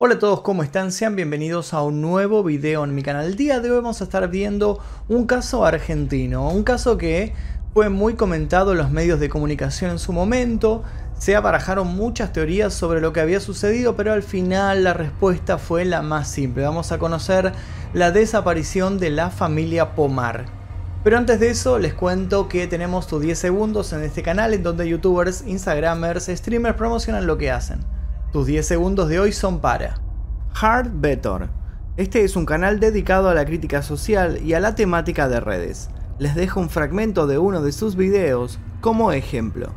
Hola a todos, ¿cómo están? Sean bienvenidos a un nuevo video en mi canal. El día de hoy vamos a estar viendo un caso argentino, un caso que fue muy comentado en los medios de comunicación en su momento, se abarajaron muchas teorías sobre lo que había sucedido, pero al final la respuesta fue la más simple. Vamos a conocer la desaparición de la familia Pomar. Pero antes de eso les cuento que tenemos tus 10 segundos en este canal en donde youtubers, instagramers, streamers promocionan lo que hacen. Tus 10 segundos de hoy son para Hard Better. Este es un canal dedicado a la crítica social y a la temática de redes. Les dejo un fragmento de uno de sus videos como ejemplo.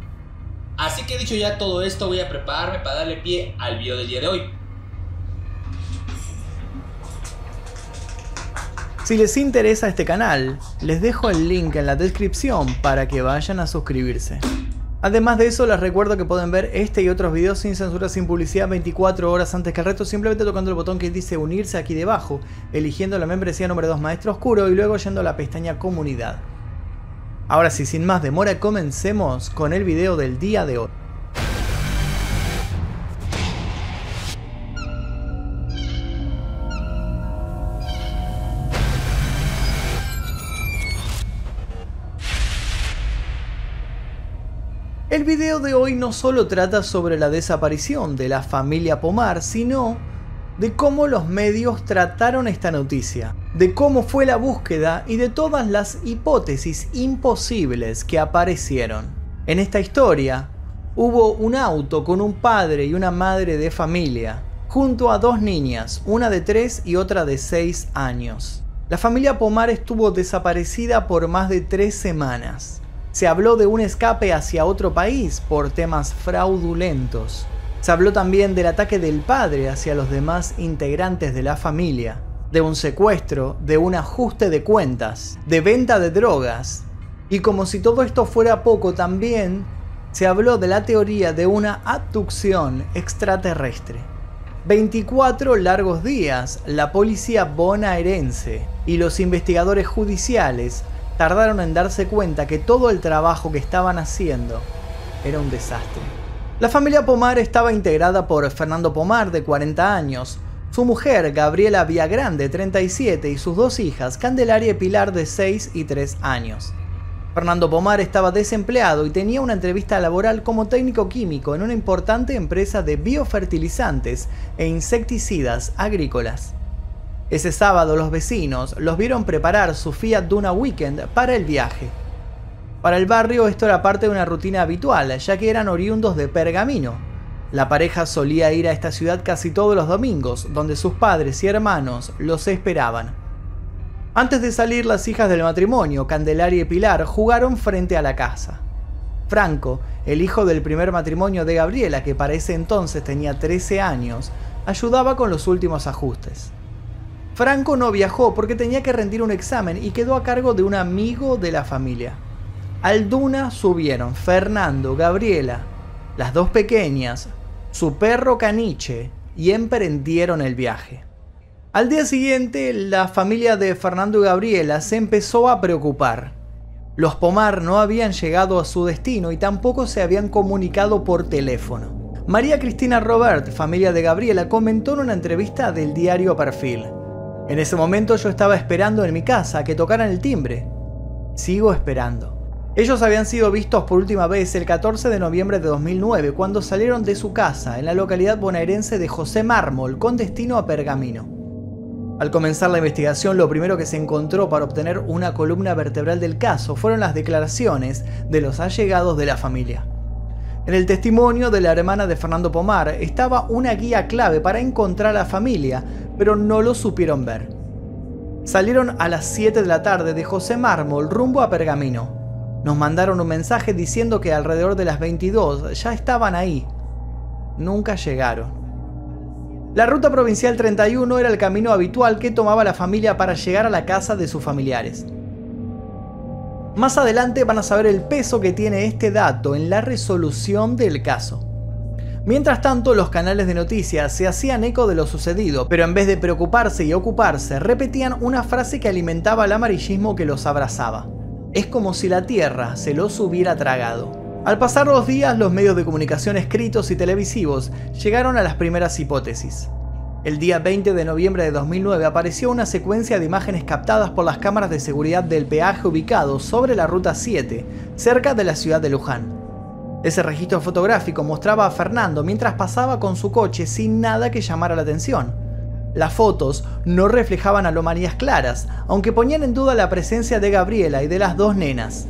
Así que dicho ya todo esto, voy a prepararme para darle pie al video del día de hoy. Si les interesa este canal, les dejo el link en la descripción para que vayan a suscribirse. Además de eso, les recuerdo que pueden ver este y otros videos sin censura, sin publicidad 24 horas antes que el resto, simplemente tocando el botón que dice unirse aquí debajo, eligiendo la membresía número 2 Maestro Oscuro y luego yendo a la pestaña Comunidad. Ahora sí, sin más demora, comencemos con el video del día de hoy. No solo trata sobre la desaparición de la familia Pomar, sino de cómo los medios trataron esta noticia, de cómo fue la búsqueda y de todas las hipótesis imposibles que aparecieron. En esta historia, hubo un auto con un padre y una madre de familia, junto a dos niñas, una de 3 y otra de 6 años. La familia Pomar estuvo desaparecida por más de tres semanas. Se habló de un escape hacia otro país por temas fraudulentos. Se habló también del ataque del padre hacia los demás integrantes de la familia, de un secuestro, de un ajuste de cuentas, de venta de drogas. Y como si todo esto fuera poco, también se habló de la teoría de una abducción extraterrestre. 24 largos días, la policía bonaerense y los investigadores judiciales tardaron en darse cuenta que todo el trabajo que estaban haciendo era un desastre. La familia Pomar estaba integrada por Fernando Pomar, de 40 años, su mujer Gabriela Villagrande, 37, y sus dos hijas, Candelaria y Pilar, de 6 y 3 años. Fernando Pomar estaba desempleado y tenía una entrevista laboral como técnico químico en una importante empresa de biofertilizantes e insecticidas agrícolas. Ese sábado los vecinos los vieron preparar su Fiat Duna Weekend para el viaje. Para el barrio esto era parte de una rutina habitual, ya que eran oriundos de Pergamino. La pareja solía ir a esta ciudad casi todos los domingos, donde sus padres y hermanos los esperaban. Antes de salir, las hijas del matrimonio, Candelaria y Pilar, jugaron frente a la casa. Franco, el hijo del primer matrimonio de Gabriela, que para ese entonces tenía 13 años, ayudaba con los últimos ajustes. Franco no viajó porque tenía que rendir un examen y quedó a cargo de un amigo de la familia. Al Duna subieron Fernando, Gabriela, las dos pequeñas, su perro caniche y emprendieron el viaje. Al día siguiente, la familia de Fernando y Gabriela se empezó a preocupar. Los Pomar no habían llegado a su destino y tampoco se habían comunicado por teléfono. María Cristina Robert, familia de Gabriela, comentó en una entrevista del diario Perfil. En ese momento yo estaba esperando en mi casa que tocaran el timbre. Sigo esperando. Ellos habían sido vistos por última vez el 14 de noviembre de 2009 cuando salieron de su casa en la localidad bonaerense de José Mármol con destino a Pergamino. Al comenzar la investigación lo primero que se encontró para obtener una columna vertebral del caso fueron las declaraciones de los allegados de la familia. En el testimonio de la hermana de Fernando Pomar estaba una guía clave para encontrar a la familia, pero no lo supieron ver. Salieron a las 7 de la tarde de José Mármol rumbo a Pergamino. Nos mandaron un mensaje diciendo que alrededor de las 22 ya estaban ahí. Nunca llegaron. La ruta provincial 31 era el camino habitual que tomaba la familia para llegar a la casa de sus familiares. Más adelante van a saber el peso que tiene este dato en la resolución del caso. Mientras tanto, los canales de noticias se hacían eco de lo sucedido, pero en vez de preocuparse y ocuparse, repetían una frase que alimentaba el amarillismo que los abrazaba. Es como si la Tierra se los hubiera tragado. Al pasar los días, los medios de comunicación escritos y televisivos llegaron a las primeras hipótesis. El día 20 de noviembre de 2009 apareció una secuencia de imágenes captadas por las cámaras de seguridad del peaje ubicado sobre la Ruta 7, cerca de la ciudad de Luján. Ese registro fotográfico mostraba a Fernando mientras pasaba con su coche sin nada que llamara la atención. Las fotos no reflejaban anomalías claras, aunque ponían en duda la presencia de Gabriela y de las dos nenas.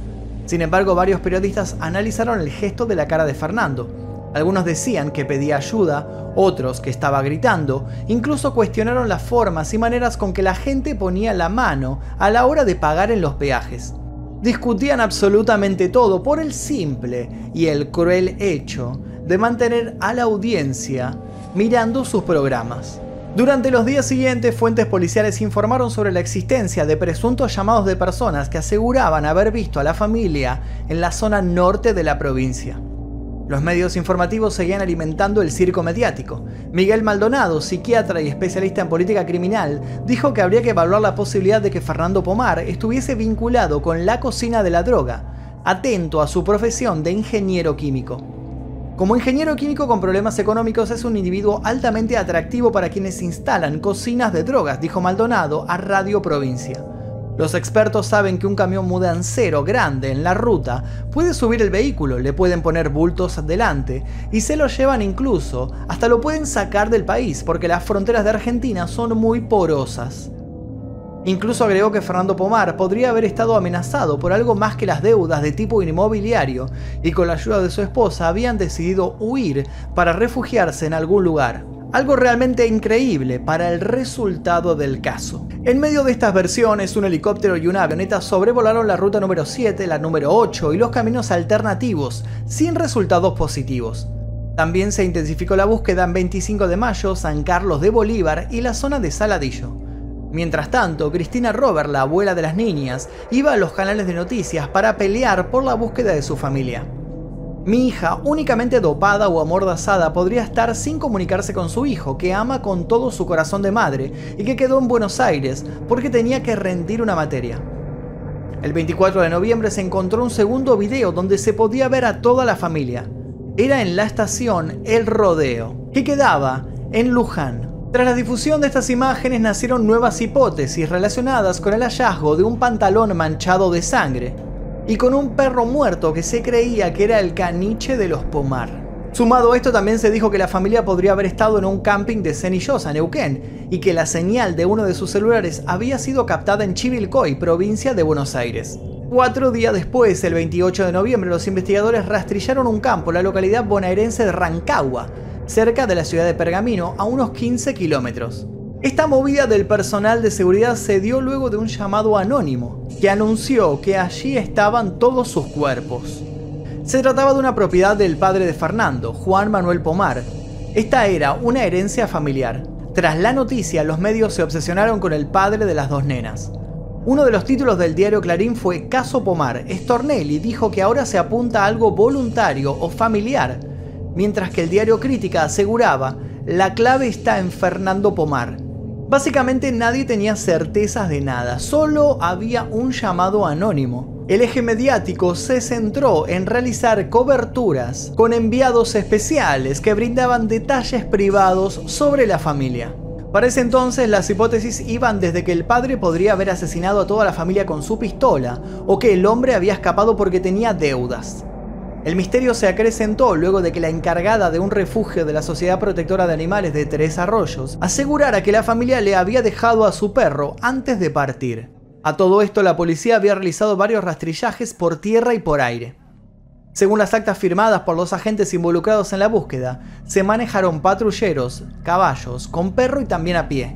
Sin embargo, varios periodistas analizaron el gesto de la cara de Fernando, algunos decían que pedía ayuda, otros que estaba gritando, incluso cuestionaron las formas y maneras con que la gente ponía la mano a la hora de pagar en los peajes. Discutían absolutamente todo por el simple y el cruel hecho de mantener a la audiencia mirando sus programas. Durante los días siguientes, fuentes policiales informaron sobre la existencia de presuntos llamados de personas que aseguraban haber visto a la familia en la zona norte de la provincia. Los medios informativos seguían alimentando el circo mediático. Miguel Maldonado, psiquiatra y especialista en política criminal, dijo que habría que evaluar la posibilidad de que Fernando Pomar estuviese vinculado con la cocina de la droga, atento a su profesión de ingeniero químico. Como ingeniero químico con problemas económicos es un individuo altamente atractivo para quienes instalan cocinas de drogas, dijo Maldonado a Radio Provincia. Los expertos saben que un camión mudancero grande en la ruta puede subir el vehículo, le pueden poner bultos delante y se lo llevan incluso, hasta lo pueden sacar del país porque las fronteras de Argentina son muy porosas. Incluso agregó que Fernando Pomar podría haber estado amenazado por algo más que las deudas de tipo inmobiliario y con la ayuda de su esposa habían decidido huir para refugiarse en algún lugar. Algo realmente increíble para el resultado del caso. En medio de estas versiones, un helicóptero y una avioneta sobrevolaron la ruta número 7, la número 8 y los caminos alternativos, sin resultados positivos. También se intensificó la búsqueda en 25 de mayo, San Carlos de Bolívar y la zona de Saladillo. Mientras tanto, Cristina Robert, la abuela de las niñas, iba a los canales de noticias para pelear por la búsqueda de su familia. Mi hija, únicamente dopada o amordazada, podría estar sin comunicarse con su hijo, que ama con todo su corazón de madre y que quedó en Buenos Aires porque tenía que rendir una materia. El 24 de noviembre se encontró un segundo video donde se podía ver a toda la familia. Era en la estación El Rodeo, que quedaba en Luján. Tras la difusión de estas imágenes nacieron nuevas hipótesis relacionadas con el hallazgo de un pantalón manchado de sangre, y con un perro muerto que se creía que era el caniche de los Pomar. Sumado a esto también se dijo que la familia podría haber estado en un camping de Cenillosa, Neuquén, y que la señal de uno de sus celulares había sido captada en Chivilcoy, provincia de Buenos Aires. Cuatro días después, el 28 de noviembre, los investigadores rastrillaron un campo en la localidad bonaerense de Rancagua, cerca de la ciudad de Pergamino, a unos 15 kilómetros. Esta movida del personal de seguridad se dio luego de un llamado anónimo, que anunció que allí estaban todos sus cuerpos. Se trataba de una propiedad del padre de Fernando, Juan Manuel Pomar. Esta era una herencia familiar. Tras la noticia, los medios se obsesionaron con el padre de las dos nenas. Uno de los títulos del diario Clarín fue Caso Pomar. Stornelli dijo que ahora se apunta a algo voluntario o familiar, mientras que el diario Crítica aseguraba la clave está en Fernando Pomar. Básicamente nadie tenía certezas de nada, solo había un llamado anónimo. El eje mediático se centró en realizar coberturas con enviados especiales que brindaban detalles privados sobre la familia. Para ese entonces las hipótesis iban desde que el padre podría haber asesinado a toda la familia con su pistola o que el hombre había escapado porque tenía deudas. El misterio se acrecentó luego de que la encargada de un refugio de la Sociedad Protectora de Animales de Tres Arroyos asegurara que la familia le había dejado a su perro antes de partir. A todo esto la policía había realizado varios rastrillajes por tierra y por aire. Según las actas firmadas por los agentes involucrados en la búsqueda, se manejaron patrulleros, caballos, con perro y también a pie.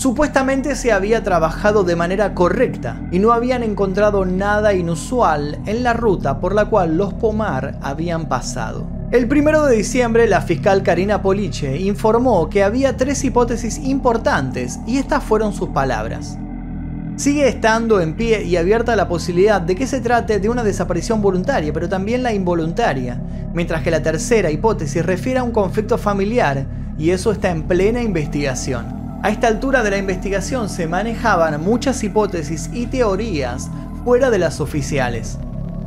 Supuestamente se había trabajado de manera correcta y no habían encontrado nada inusual en la ruta por la cual los Pomar habían pasado. El 1 de diciembre, la fiscal Karina Poliche informó que había tres hipótesis importantes y estas fueron sus palabras. Sigue estando en pie y abierta la posibilidad de que se trate de una desaparición voluntaria, pero también la involuntaria, mientras que la tercera hipótesis refiere a un conflicto familiar y eso está en plena investigación. A esta altura de la investigación se manejaban muchas hipótesis y teorías fuera de las oficiales.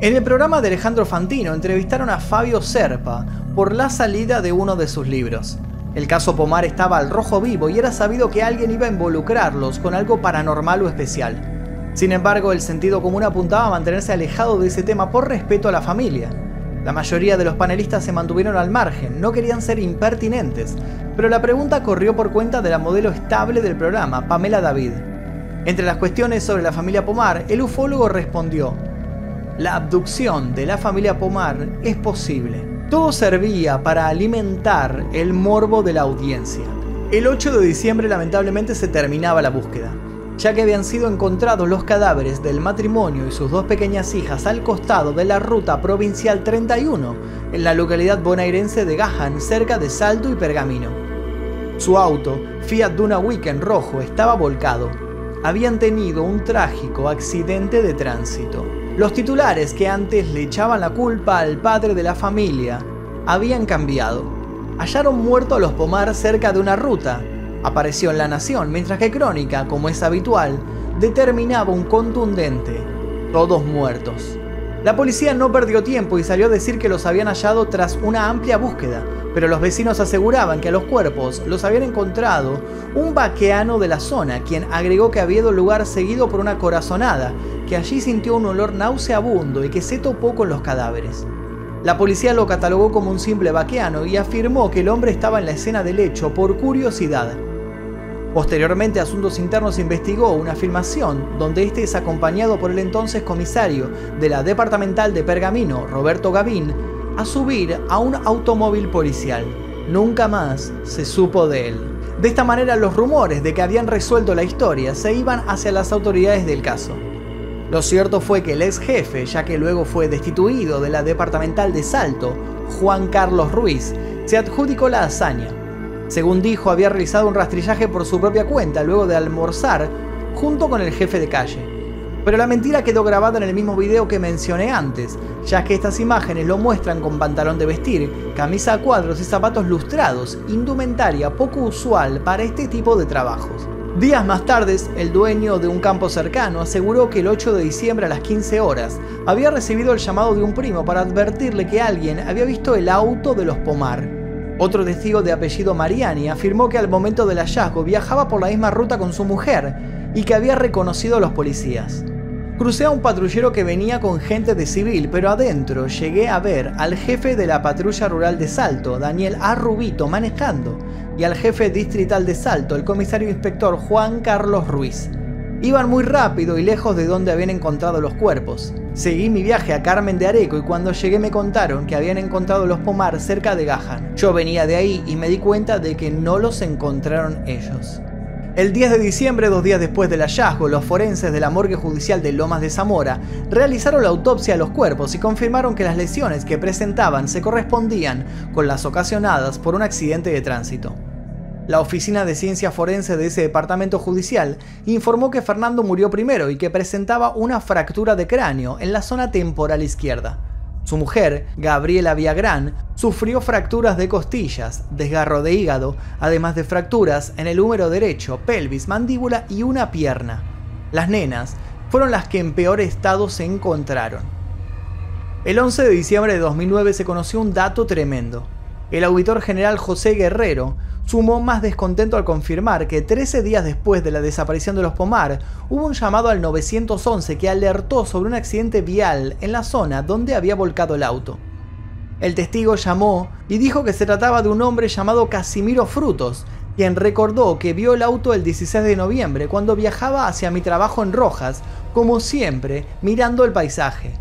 En el programa de Alejandro Fantino entrevistaron a Fabio Serpa por la salida de uno de sus libros. El caso Pomar estaba al rojo vivo y era sabido que alguien iba a involucrarlos con algo paranormal o especial. Sin embargo, el sentido común apuntaba a mantenerse alejado de ese tema por respeto a la familia. La mayoría de los panelistas se mantuvieron al margen, no querían ser impertinentes, pero la pregunta corrió por cuenta de la modelo estable del programa, Pamela David. Entre las cuestiones sobre la familia Pomar, el ufólogo respondió, la abducción de la familia Pomar es posible. Todo servía para alimentar el morbo de la audiencia. El 8 de diciembre lamentablemente se terminaba la búsqueda, ya que habían sido encontrados los cadáveres del matrimonio y sus dos pequeñas hijas al costado de la ruta provincial 31, en la localidad bonaerense de Gahan, cerca de Salto y Pergamino. Su auto, Fiat Duna Weekend rojo, estaba volcado. Habían tenido un trágico accidente de tránsito. Los titulares que antes le echaban la culpa al padre de la familia habían cambiado. Hallaron muerto a los Pomar cerca de una ruta. Apareció en La Nación, mientras que Crónica, como es habitual, determinaba un contundente, todos muertos. La policía no perdió tiempo y salió a decir que los habían hallado tras una amplia búsqueda, pero los vecinos aseguraban que a los cuerpos los habían encontrado un vaqueano de la zona, quien agregó que había ido lugar seguido por una corazonada, que allí sintió un olor nauseabundo y que se topó con los cadáveres. La policía lo catalogó como un simple vaqueano y afirmó que el hombre estaba en la escena del hecho por curiosidad. Posteriormente, Asuntos Internos investigó una filmación donde este es acompañado por el entonces comisario de la departamental de Pergamino, Roberto Gavín, a subir a un automóvil policial. Nunca más se supo de él. De esta manera, los rumores de que habían resuelto la historia se iban hacia las autoridades del caso. Lo cierto fue que el ex jefe, ya que luego fue destituido de la departamental de Salto, Juan Carlos Ruiz, se adjudicó la hazaña según dijo, había realizado un rastrillaje por su propia cuenta luego de almorzar junto con el jefe de calle. Pero la mentira quedó grabada en el mismo video que mencioné antes, ya que estas imágenes lo muestran con pantalón de vestir, camisa a cuadros y zapatos lustrados, indumentaria poco usual para este tipo de trabajos. Días más tarde, el dueño de un campo cercano aseguró que el 8 de diciembre a las 15 horas había recibido el llamado de un primo para advertirle que alguien había visto el auto de los Pomar. Otro testigo de apellido Mariani afirmó que al momento del hallazgo viajaba por la misma ruta con su mujer y que había reconocido a los policías. Crucé a un patrullero que venía con gente de civil, pero adentro llegué a ver al jefe de la patrulla rural de Salto, Daniel Arrubito, manejando, y al jefe distrital de Salto, el comisario inspector Juan Carlos Ruiz. Iban muy rápido y lejos de donde habían encontrado los cuerpos. Seguí mi viaje a Carmen de Areco y cuando llegué me contaron que habían encontrado los pomar cerca de Gajan. Yo venía de ahí y me di cuenta de que no los encontraron ellos. El 10 de diciembre, dos días después del hallazgo, los forenses de la morgue judicial de Lomas de Zamora realizaron la autopsia a los cuerpos y confirmaron que las lesiones que presentaban se correspondían con las ocasionadas por un accidente de tránsito. La Oficina de Ciencia Forense de ese departamento judicial informó que Fernando murió primero y que presentaba una fractura de cráneo en la zona temporal izquierda. Su mujer, Gabriela Viagrán, sufrió fracturas de costillas, desgarro de hígado, además de fracturas en el húmero derecho, pelvis, mandíbula y una pierna. Las nenas fueron las que en peor estado se encontraron. El 11 de diciembre de 2009 se conoció un dato tremendo. El auditor general José Guerrero sumó más descontento al confirmar que 13 días después de la desaparición de los Pomar, hubo un llamado al 911 que alertó sobre un accidente vial en la zona donde había volcado el auto. El testigo llamó y dijo que se trataba de un hombre llamado Casimiro Frutos, quien recordó que vio el auto el 16 de noviembre cuando viajaba hacia mi trabajo en Rojas, como siempre, mirando el paisaje.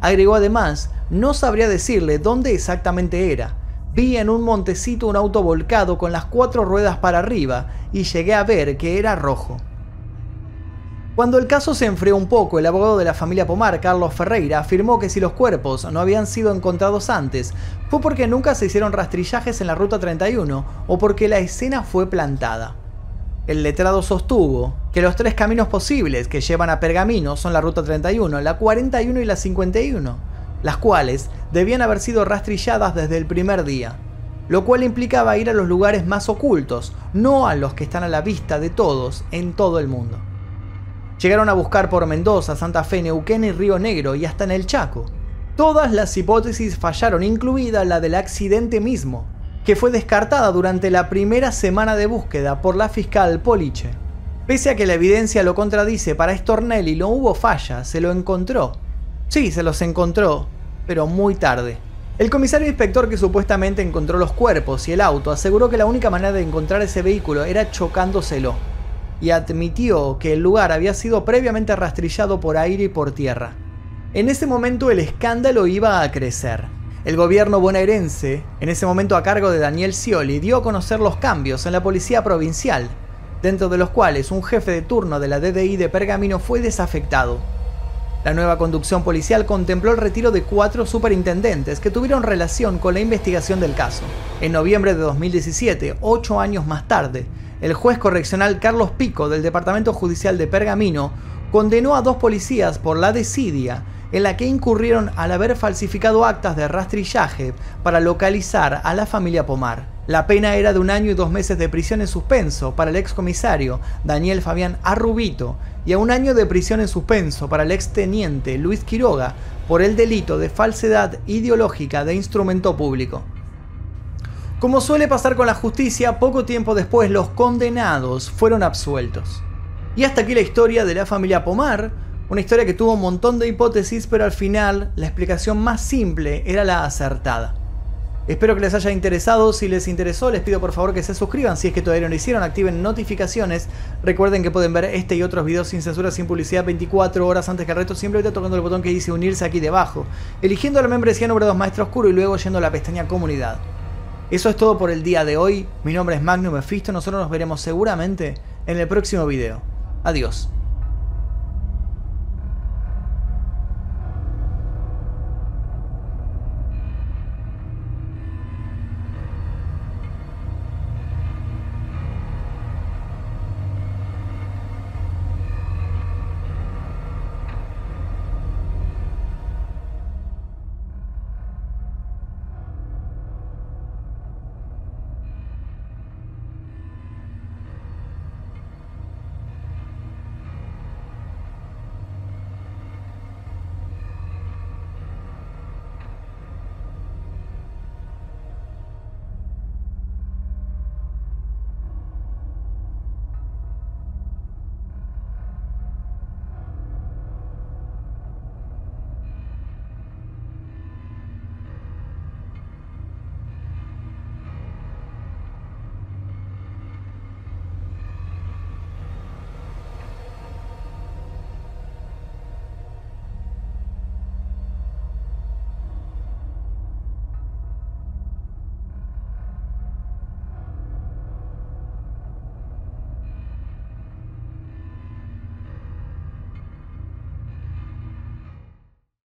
Agregó además, no sabría decirle dónde exactamente era, Vi en un montecito un auto volcado con las cuatro ruedas para arriba y llegué a ver que era rojo. Cuando el caso se enfrió un poco, el abogado de la familia Pomar, Carlos Ferreira, afirmó que si los cuerpos no habían sido encontrados antes, fue porque nunca se hicieron rastrillajes en la Ruta 31 o porque la escena fue plantada. El letrado sostuvo que los tres caminos posibles que llevan a Pergamino son la Ruta 31, la 41 y la 51 las cuales debían haber sido rastrilladas desde el primer día, lo cual implicaba ir a los lugares más ocultos, no a los que están a la vista de todos en todo el mundo. Llegaron a buscar por Mendoza, Santa Fe, Neuquén y Río Negro y hasta en el Chaco. Todas las hipótesis fallaron, incluida la del accidente mismo. que fue descartada durante la primera semana de búsqueda por la fiscal Poliche. Pese a que la evidencia lo contradice, para Stornelli no hubo falla, se lo encontró. Sí, se los encontró, pero muy tarde. El comisario inspector que supuestamente encontró los cuerpos y el auto aseguró que la única manera de encontrar ese vehículo era chocándoselo, y admitió que el lugar había sido previamente rastrillado por aire y por tierra. En ese momento el escándalo iba a crecer. El gobierno bonaerense, en ese momento a cargo de Daniel Scioli, dio a conocer los cambios en la policía provincial, dentro de los cuales un jefe de turno de la DDI de Pergamino fue desafectado. La nueva conducción policial contempló el retiro de cuatro superintendentes que tuvieron relación con la investigación del caso. En noviembre de 2017, ocho años más tarde, el juez correccional Carlos Pico del Departamento Judicial de Pergamino condenó a dos policías por la desidia en la que incurrieron al haber falsificado actas de rastrillaje para localizar a la familia Pomar. La pena era de un año y dos meses de prisión en suspenso para el excomisario Daniel Fabián Arrubito y a un año de prisión en suspenso para el exteniente Luis Quiroga por el delito de falsedad ideológica de instrumento público. Como suele pasar con la justicia, poco tiempo después los condenados fueron absueltos. Y hasta aquí la historia de la familia Pomar, una historia que tuvo un montón de hipótesis, pero al final la explicación más simple era la acertada. Espero que les haya interesado. Si les interesó, les pido por favor que se suscriban. Si es que todavía no lo hicieron, activen notificaciones. Recuerden que pueden ver este y otros videos sin censura, sin publicidad, 24 horas antes que el resto. Simplemente tocando el botón que dice unirse aquí debajo. Eligiendo la membresía número 2 Maestro Oscuro y luego yendo a la pestaña Comunidad. Eso es todo por el día de hoy. Mi nombre es Magnum Mephisto. Nosotros nos veremos seguramente en el próximo video. Adiós.